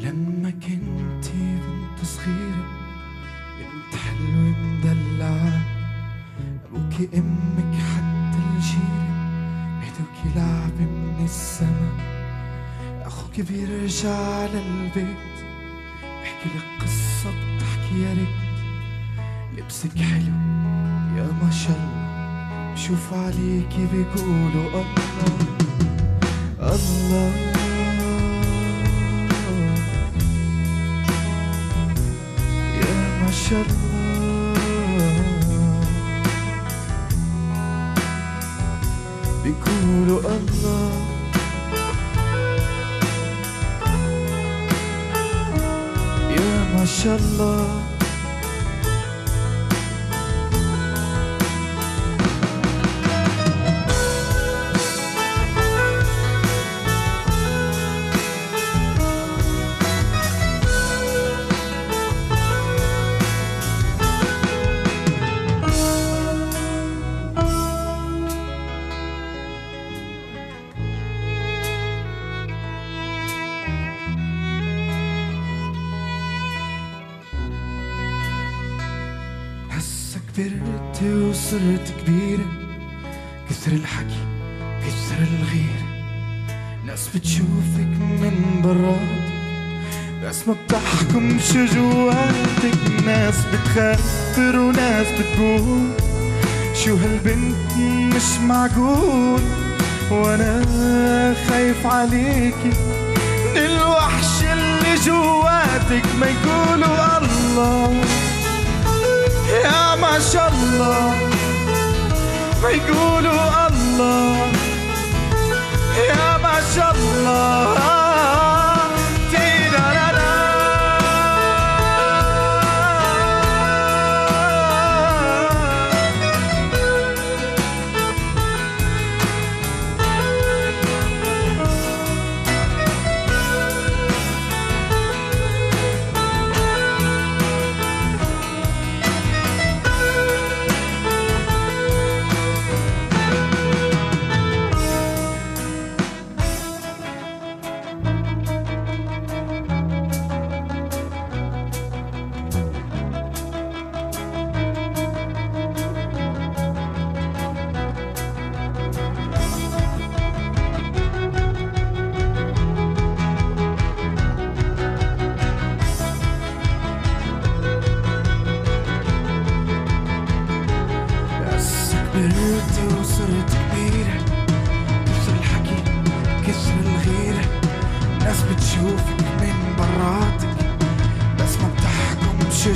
لما كنت بنت صغيرة بنت حلوة مدلعة. أبوكي أمك حتى الجيرة بيدوكي لعبة من السما. أخوك بيرجع للبيت بحكي لك قصة بتحكي يا ريت. لبسك حلو يا ما شاء الله. بشوف عليكي بيقولوا الله. الله. يا ما شاء الله بيقولوا الله يا كبرت وصرت كبيرة كثر الحكي كثر الغيرة. ناس بتشوفك من براتك بس ما بتحكم شو جواتك ناس بتخبر وناس بتقول شو هالبنت مش معقول. وأنا خايف عليكي من الوحش اللي جواتك ما يقولوا الله. ما شاء الله ما يقولوا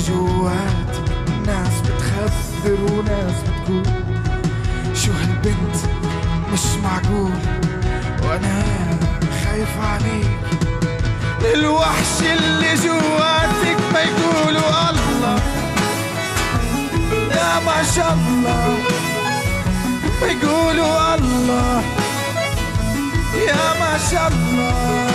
جواتك ناس بتخبر وناس بتقول شو هالبنت مش معقول؟ وأنا خايف عليك. الوحش اللي جواتك ما يقولوا الله. يا ما شاء الله. يقولوا الله. يا ما شاء الله.